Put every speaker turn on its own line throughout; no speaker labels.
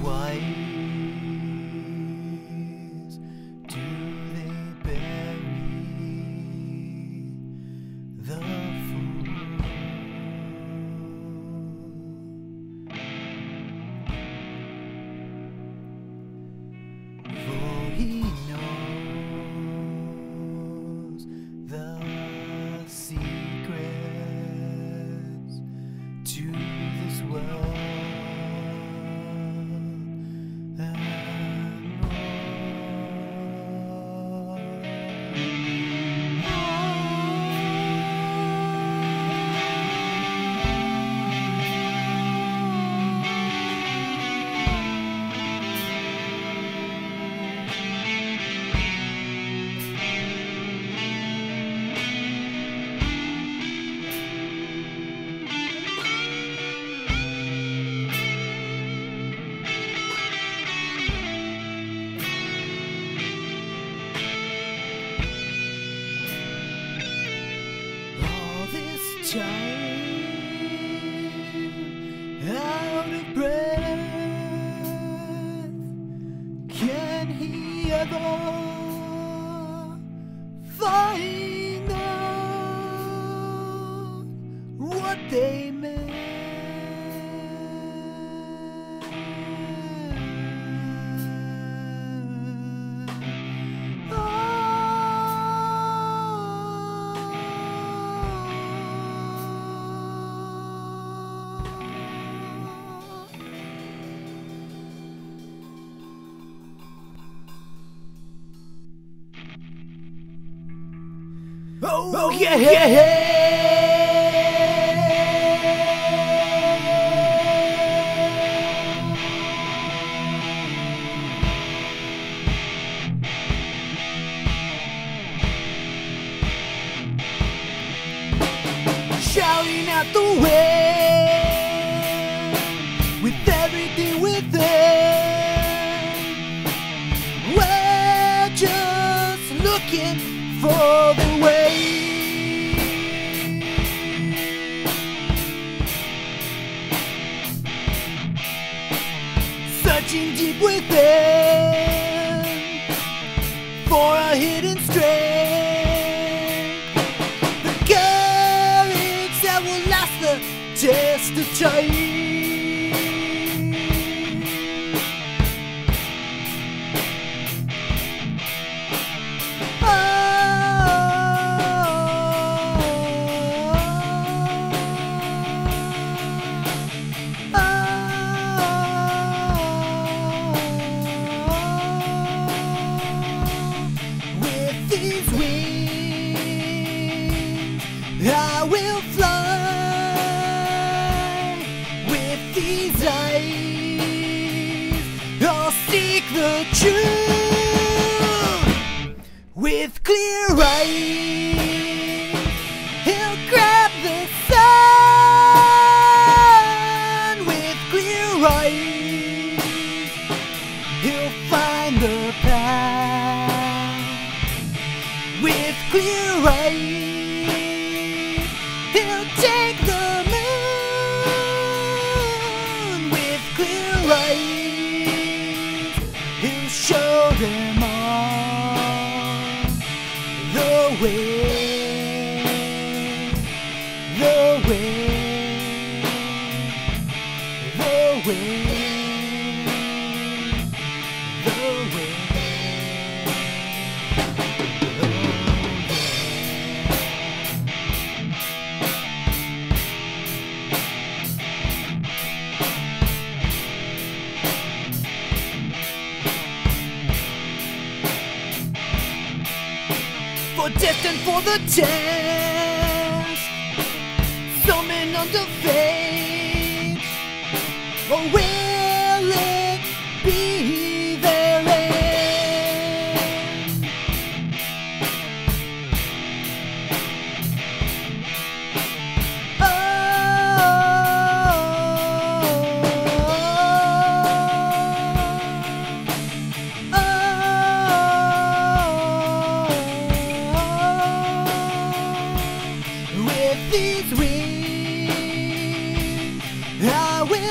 wise Can he ever find out what they meant? Oh, oh yeah, yeah, yeah. shouting out the wind looking for the way. Searching deep within for a hidden strength the courage that will last the test of time. Truth. With clear eyes, the way, the the. For destined for the test, summon under fate, or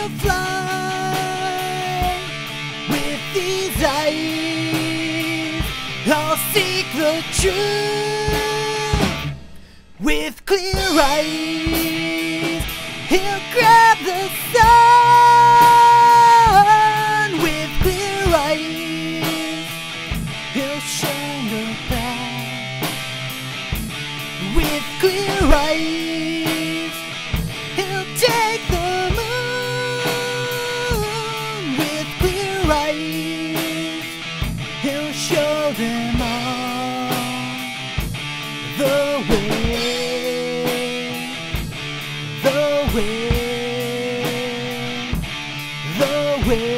fly with these eyes. I'll seek the truth with clear eyes. way.